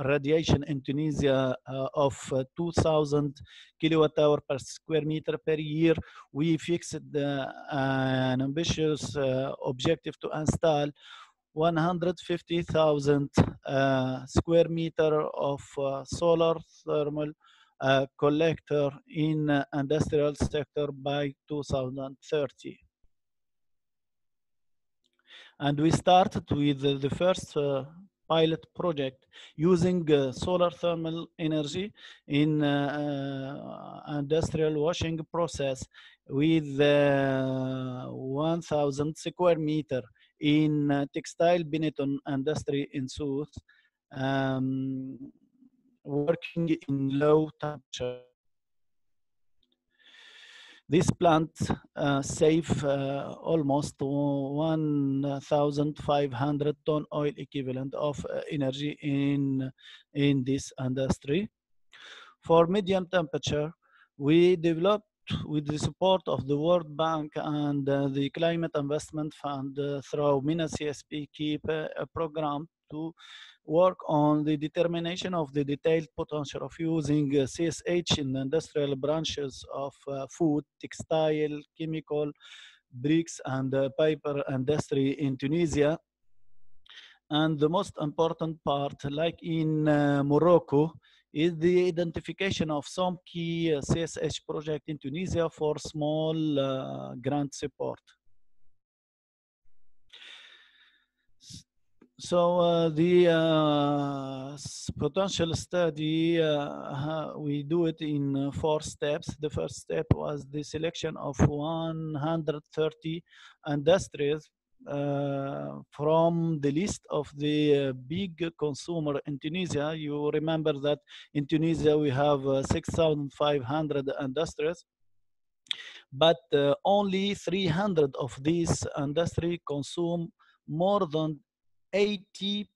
radiation in Tunisia uh, of uh, 2000 kilowatt hour per square meter per year, we fixed uh, an ambitious uh, objective to install 150,000 uh, square meter of uh, solar thermal uh, collector in uh, industrial sector by 2030. And we started with the first uh, pilot project using uh, solar thermal energy in industrial washing process with 1,000 square meter in uh, textile Benetton industry in South, um, working in low temperature. This plant uh, save uh, almost 1,500 ton oil equivalent of uh, energy in, in this industry. For medium temperature, we developed with the support of the World Bank and uh, the Climate Investment Fund uh, through MENA CSP KIP uh, a program to work on the determination of the detailed potential of using CSH in industrial branches of food, textile, chemical, bricks and paper industry in Tunisia. And the most important part, like in Morocco, is the identification of some key uh, CSH project in Tunisia for small uh, grant support. So uh, the uh, potential study, uh, we do it in uh, four steps. The first step was the selection of 130 industries uh, from the list of the uh, big consumer in Tunisia. You remember that in Tunisia we have uh, 6,500 industries, but uh, only 300 of these industry consume more than 80%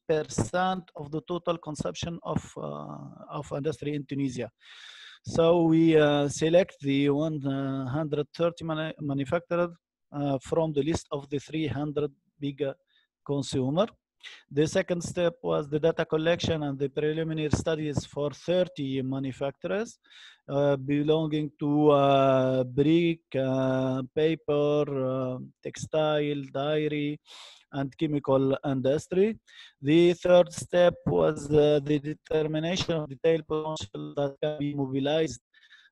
of the total consumption of, uh, of industry in Tunisia. So we uh, select the 130 manu manufacturers uh, from the list of the 300 big consumer. The second step was the data collection and the preliminary studies for 30 manufacturers uh, belonging to uh, brick, uh, paper, uh, textile, dairy, and chemical industry. The third step was uh, the determination of detailed potential that can be mobilized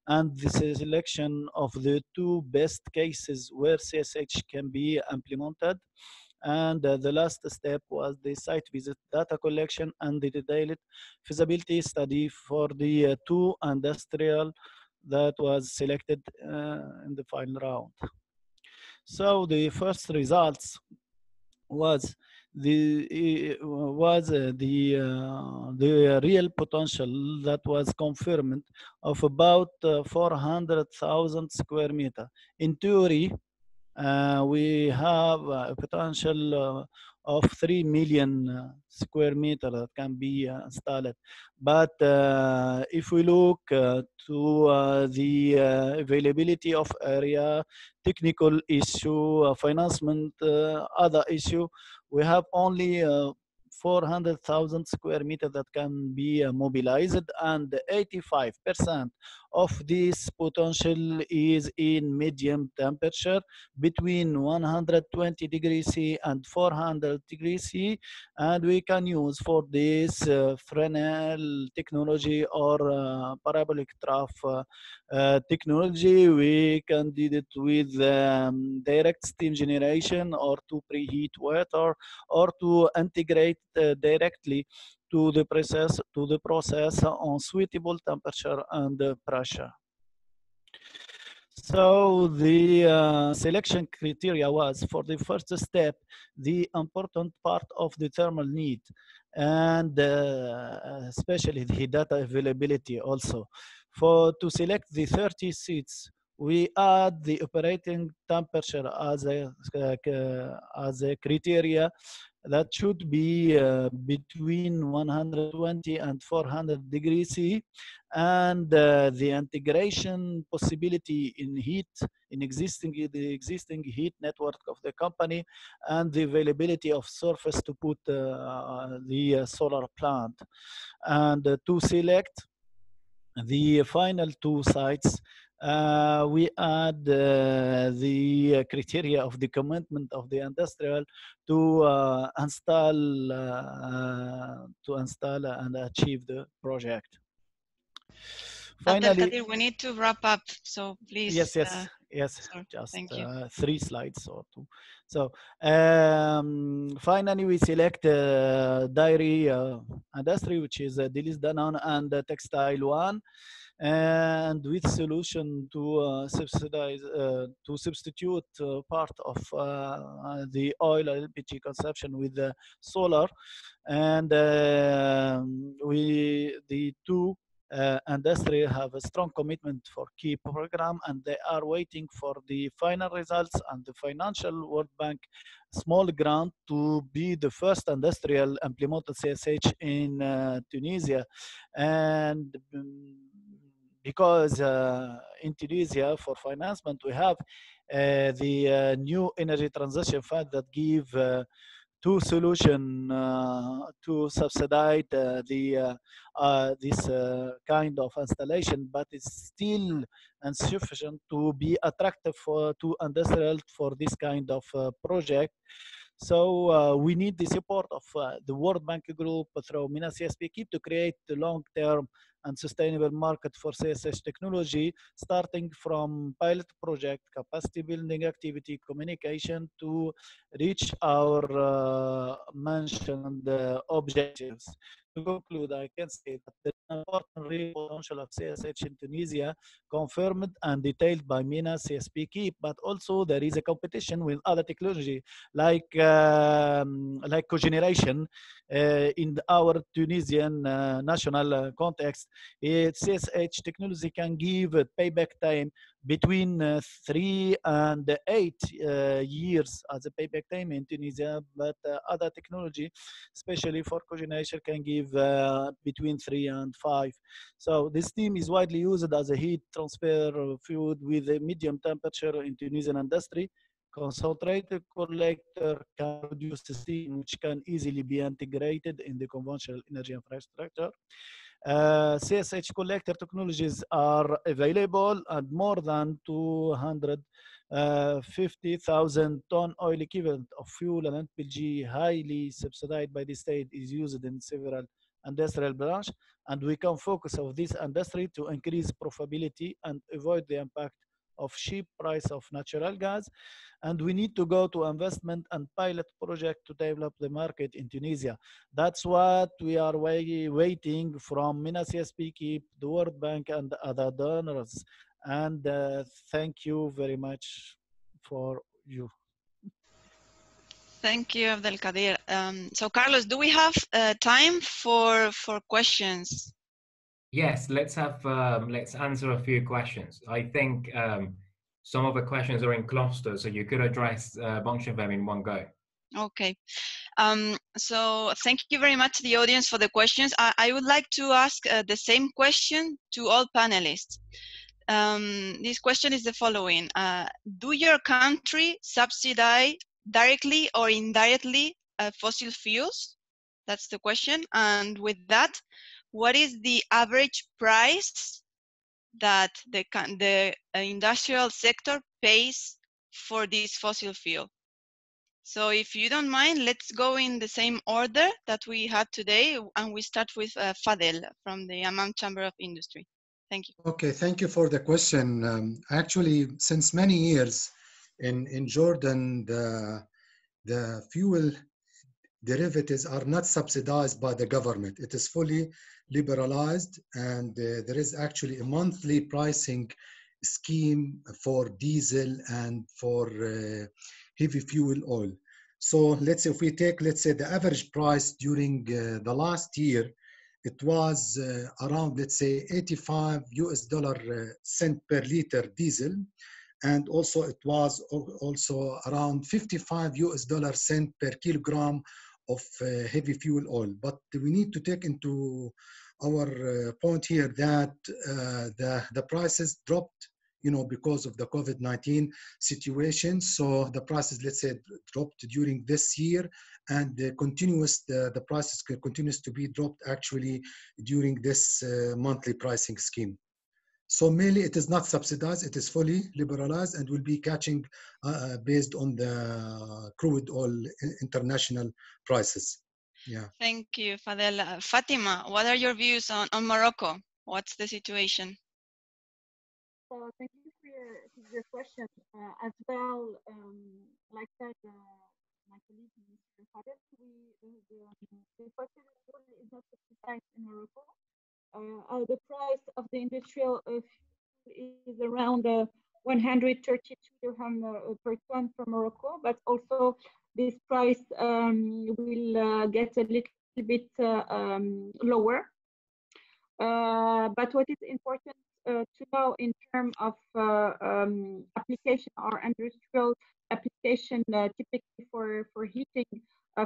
and this is the selection of the two best cases where CSH can be implemented. And uh, the last step was the site visit data collection and the detailed feasibility study for the uh, two industrial that was selected uh, in the final round. So the first results was the was uh, the uh, the real potential that was confirmed of about uh, 400,000 square meter. In theory, uh, we have a potential of 3 million uh, square meter that can be uh, installed. But uh, if we look uh, to the availability of area, technical issue, financement, other issue, we have only 400,000 square meter that can be uh, mobilized and 85% of this potential is in medium temperature between 120 degrees C and 400 degrees C and we can use for this uh, Fresnel technology or uh, parabolic trough uh, uh, technology. We can do it with um, direct steam generation or to preheat water or to integrate directly to the process to the process on suitable temperature and pressure. So the uh, selection criteria was for the first step, the important part of the thermal need and uh, especially the data availability also. For to select the 30 seats, we add the operating temperature as a, uh, as a criteria that should be uh, between 120 and 400 degrees C and uh, the integration possibility in heat in existing the existing heat network of the company and the availability of surface to put uh, the uh, solar plant. And uh, to select the final two sites uh, we add uh, the criteria of the commitment of the industrial to uh, install uh, to install and achieve the project. Finally, we need to wrap up, so please. Yes, yes, uh, yes. Sorry, just uh, three slides or two. So um, finally, we select dairy industry, which is uh, Délices Danone and textile one and with solution to uh, subsidize uh, to substitute uh, part of the oil and LPG consumption with the solar. And um, we the two uh, industry have a strong commitment for key program and they are waiting for the final results and the financial World Bank small grant to be the first industrial implemented CSH in uh, Tunisia. And um, because uh, in Tunisia for financement we have uh, the uh, new energy transition fund that give uh, two solution uh, to subsidize uh, the this kind of installation, but it's still insufficient to be attractive for to industrial for this kind of project. So uh, we need the support of uh, the World Bank Group through MENA CSP to create the long-term and sustainable market for CSH technology, starting from pilot project, capacity building activity, communication to reach our uh, mentioned uh, objectives. To conclude, I can say that the important real potential of CSH in Tunisia confirmed and detailed by MENA CSP KIP, but also there is a competition with other technology like um, like cogeneration uh, in our Tunisian uh, national uh, context. It, CSH technology can give payback time between uh, three and eight uh, years as a payback time in Tunisia, but uh, other technology, especially for cogeneration, can give between three and five. So this steam is widely used as a heat transfer fluid with a medium temperature in Tunisian industry. Concentrated collector can produce steam which can easily be integrated in the conventional energy infrastructure. Uh, CSH collector technologies are available and more than 250,000 uh, ton oil equivalent of fuel and LPG highly subsidized by the state is used in several industrial branch and we can focus on this industry to increase profitability and avoid the impact of cheap price of natural gas and we need to go to investment and pilot project to develop the market in Tunisia. That's what we are waiting from MENA CSP KIP, the World Bank and other donors. And uh, thank you very much for you. Thank you, Abdelkadir. Um, so, Carlos, do we have uh, time for for questions? Yes, let's have um, let's answer a few questions. I think um, some of the questions are in clusters, so you could address a bunch of them in one go. Okay. Um, so thank you very much to the audience for the questions. I, I would like to ask uh, the same question to all panelists. Um, this question is the following. Uh, do your country subsidize directly or indirectly uh, fossil fuels? That's the question. And with that, what is the average price that the, the uh, industrial sector pays for this fossil fuel. So if you don't mind, let's go in the same order that we had today, and we start with uh, Fadel from the Amman Chamber of Industry. Thank you. Okay, thank you for the question. Um, actually, since many years in, in Jordan, the, the fuel derivatives are not subsidized by the government. It is fully liberalized and uh, there is actually a monthly pricing scheme for diesel and for uh, heavy fuel oil. So let's say if we take, let's say the average price during uh, the last year, it was uh, around, let's say 85 US dollar uh, cent per liter diesel. And also it was also around 55 US dollar cent per kilogram of uh, heavy fuel oil. But we need to take into our uh, point here that uh, the, the prices dropped you know, because of the COVID-19 situation. So the prices, let's say, dropped during this year and the continuous, the, the prices continues to be dropped actually during this uh, monthly pricing scheme. So mainly it is not subsidized, it is fully liberalized and will be catching uh, uh based on the crude oil international prices. Yeah. Thank you, Fadel. Uh, Fatima, what are your views on, on Morocco? What's the situation? So thank you for your, for your question. Uh, as well, um, like said, uh, my colleague, Mr. Fadel, we, the, the, the is not subsidized in Morocco. Uh, uh, the price of the industrial uh, is around 132 dirham per ton from Morocco, but also this price um, will get a little bit um, lower. but what is important uh, to know in terms of uh, um, application or industrial application uh, typically for for heating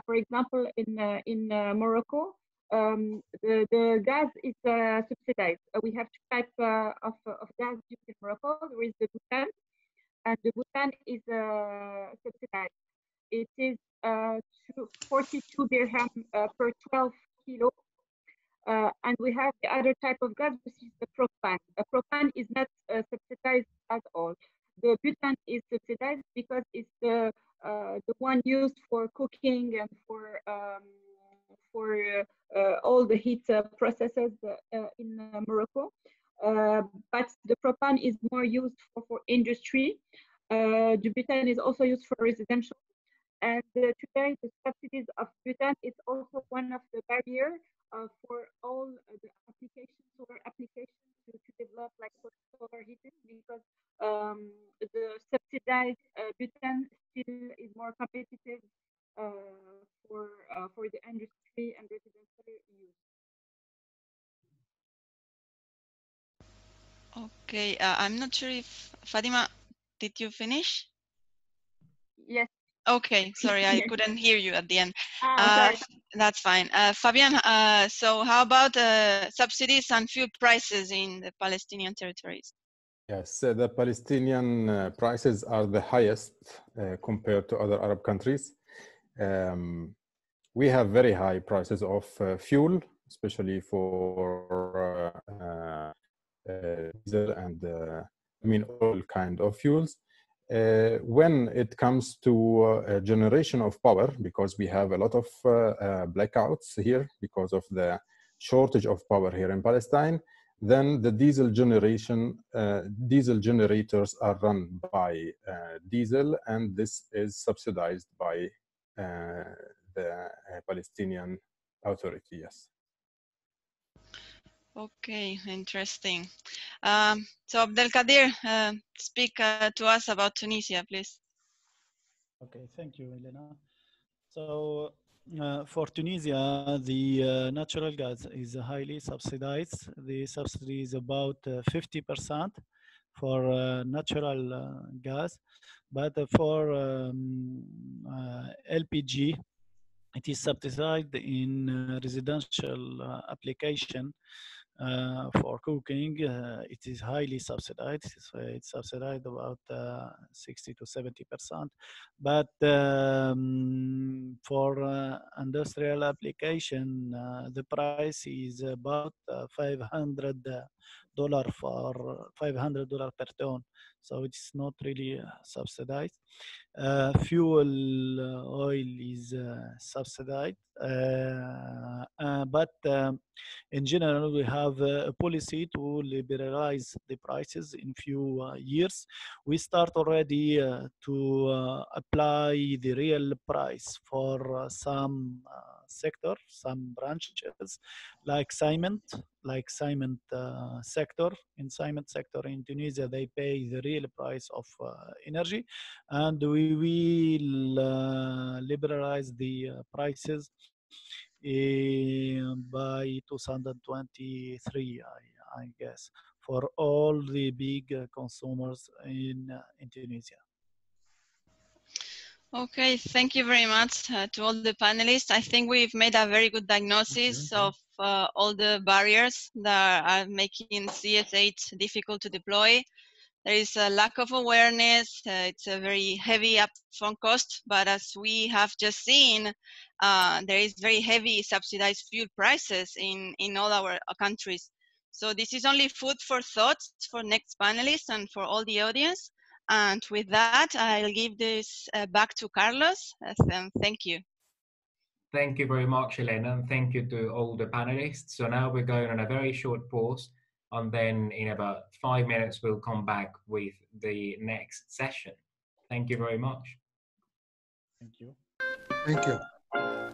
for example in in Morocco um, the, the gas is uh, subsidized. Uh, we have two types uh, of, of gas used in Morocco. There is the butane, and the butane is uh, subsidized. It is uh, 42 dirham uh, per 12 kilo. and we have the other type of gas, which is the propane. The propane is not subsidized at all. The butane is subsidized because it's the, the one used for cooking and for um, for uh, all the heat uh, processes uh, in Morocco. but the propane is more used for, for industry. the butane is also used for residential. And today, the subsidies of butane is also one of the barriers uh, for all the applications, solar applications to, to develop like solar heating because um, the subsidized uh, butane still is more competitive for uh, for the industry and residential use. Okay, uh, I'm not sure if Fatima, did you finish? Yes. Okay, sorry, I couldn't hear you at the end. Ah, Uh, that's fine. Uh, Fabian, uh, so how about uh, subsidies and fuel prices in the Palestinian territories? Yes, uh, the Palestinian uh, prices are the highest uh, compared to other Arab countries. Um, we have very high prices of uh, fuel, especially for uh, uh, diesel and uh, I mean all kind of fuels. Uh, when it comes to generation of power, because we have a lot of blackouts here because of the shortage of power here in Palestine, then the diesel generation, uh, diesel generators are run by uh, diesel, and this is subsidized by the uh, Palestinian Authority. Yes. Okay, interesting. Um, so Abdelkadir, uh, speak uh, to us about Tunisia, please. Okay, thank you, Elena. So uh, for Tunisia, the uh, natural gas is highly subsidized. The subsidy is about uh, 50% for uh, natural uh, gas, but for um, uh, LPG, it is subsidized in uh, residential uh, application for cooking. It is highly subsidized. It's, it's subsidized about uh, 60 to 70 percent. But um, for industrial application, the price is about uh, 500 dollar for 500 dollar per ton. So it's not really uh, subsidized. Uh, fuel uh, oil is uh, subsidized, uh, uh, but um, in general, we have a policy to liberalize the prices in few years. We start already to apply the real price for some sector, some branches, like cement, like cement uh, sector. In cement sector in Tunisia, they pay the real price of uh, energy, and we will uh, liberalize the uh, prices eh, by 2023, I, I guess, for all the big uh, consumers in, uh, in Tunisia. Okay, thank you very much uh, to all the panelists. I think we've made a very good diagnosis of uh, all the barriers that are making CSH difficult to deploy. There is a lack of awareness. Uh, it's a very heavy upfront cost, but as we have just seen, uh, there is very heavy subsidized fuel prices in, in all our uh, countries. So this is only food for thoughts for next panelists and for all the audience. And with that, I'll give this uh, back to Carlos. Uh, thank you. Thank you very much, Elena, and thank you to all the panelists. So now we're going on a very short pause, and then in about five minutes, we'll come back with the next session. Thank you very much. Thank you. Thank you.